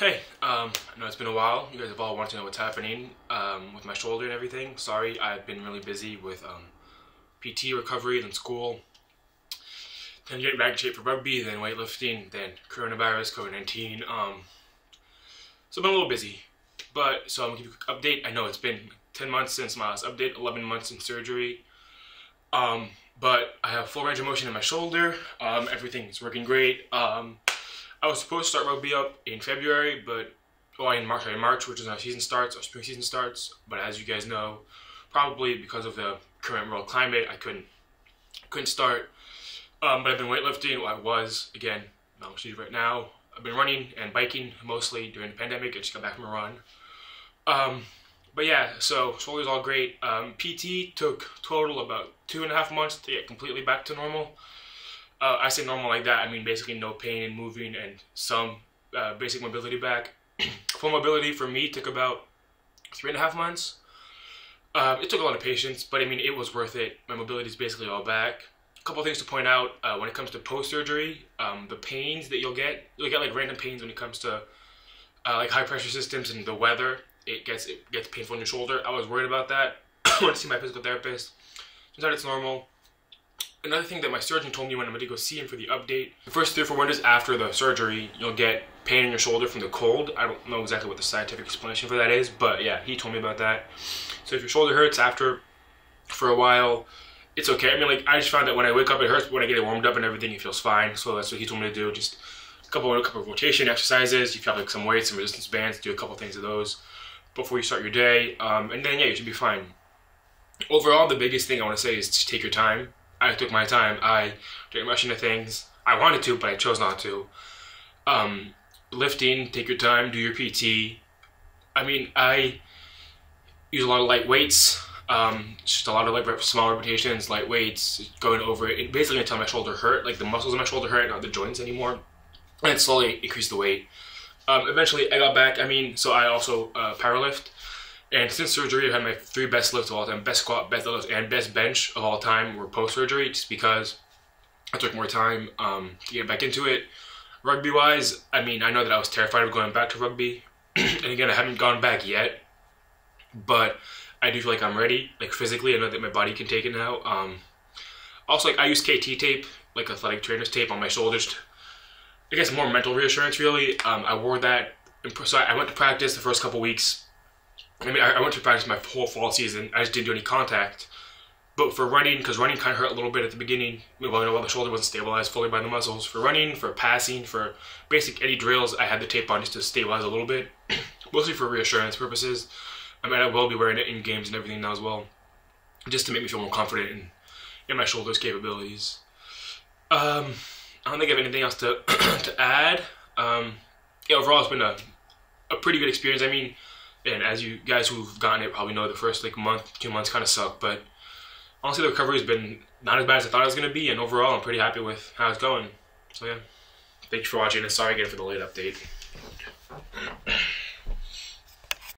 Hey, um, I know it's been a while. You guys have all wanted to know what's happening um, with my shoulder and everything. Sorry, I've been really busy with um, PT recovery, then school, then getting back in shape for rugby, then weightlifting, then coronavirus, COVID 19. Um, so I've been a little busy. But, so I'm gonna give you a quick update. I know it's been 10 months since my last update, 11 months in surgery. Um, but I have full range of motion in my shoulder. Um, everything's working great. Um, I was supposed to start rugby up in February, but well, in March, sorry, March, which is our season starts, our spring season starts. But as you guys know, probably because of the current world climate, I couldn't couldn't start. Um, but I've been weightlifting. Well, I was again. I'm right now. I've been running and biking mostly during the pandemic. I just got back from a run. Um, but yeah, so shoulder's all great. Um, PT took total about two and a half months to get completely back to normal. Uh, I say normal like that. I mean basically no pain and moving and some uh, basic mobility back. Full mobility for me took about three and a half months. Uh, it took a lot of patience, but I mean it was worth it. My mobility is basically all back. A couple things to point out uh, when it comes to post surgery, um, the pains that you'll get, you'll get like random pains when it comes to uh, like high pressure systems and the weather. It gets it gets painful in your shoulder. I was worried about that. I went to see my physical therapist. Turns out it's normal. Another thing that my surgeon told me when I went to go see him for the update, the first three or four windows after the surgery, you'll get pain in your shoulder from the cold. I don't know exactly what the scientific explanation for that is, but yeah, he told me about that. So if your shoulder hurts after for a while, it's okay. I mean, like I just found that when I wake up, it hurts, but when I get it warmed up and everything, it feels fine. So that's what he told me to do. Just a couple, a couple of rotation exercises. You feel like some weights, some resistance bands. Do a couple things of those before you start your day, um, and then yeah, you should be fine. Overall, the biggest thing I want to say is to take your time I took my time. I didn't rush into things. I wanted to, but I chose not to. Um, lifting, take your time, do your PT. I mean, I use a lot of light weights. Um, just a lot of like small repetitions, light weights, going over it. Basically, until my shoulder hurt, like the muscles in my shoulder hurt, not the joints anymore. And slowly increased the weight. Um, eventually, I got back. I mean, so I also uh, powerlift. And since surgery, I've had my three best lifts of all time best squat, best deadlift, and best bench of all time were post surgery, just because I took more time um, to get back into it. Rugby wise, I mean, I know that I was terrified of going back to rugby. and again, I haven't gone back yet, but I do feel like I'm ready. Like physically, I know that my body can take it now. Um, also, like I use KT tape, like athletic trainer's tape on my shoulders. I guess more mental reassurance, really. Um, I wore that. So I went to practice the first couple weeks I mean, I, I went to practice my whole fall season. I just didn't do any contact. But for running, because running kind of hurt a little bit at the beginning, well, you know, while the shoulder wasn't stabilized fully by the muscles. For running, for passing, for basic any drills, I had the tape on just to stabilize a little bit, mostly for reassurance purposes. I mean, I will be wearing it in games and everything now as well, just to make me feel more confident in, in my shoulders' capabilities. Um, I don't think I have anything else to to add. Um, yeah, overall, it's been a, a pretty good experience. I mean, and as you guys who've gotten it probably know, the first like month, two months kind of suck. But honestly, the recovery has been not as bad as I thought it was going to be, and overall, I'm pretty happy with how it's going. So yeah, thanks for watching, and sorry again for the late update.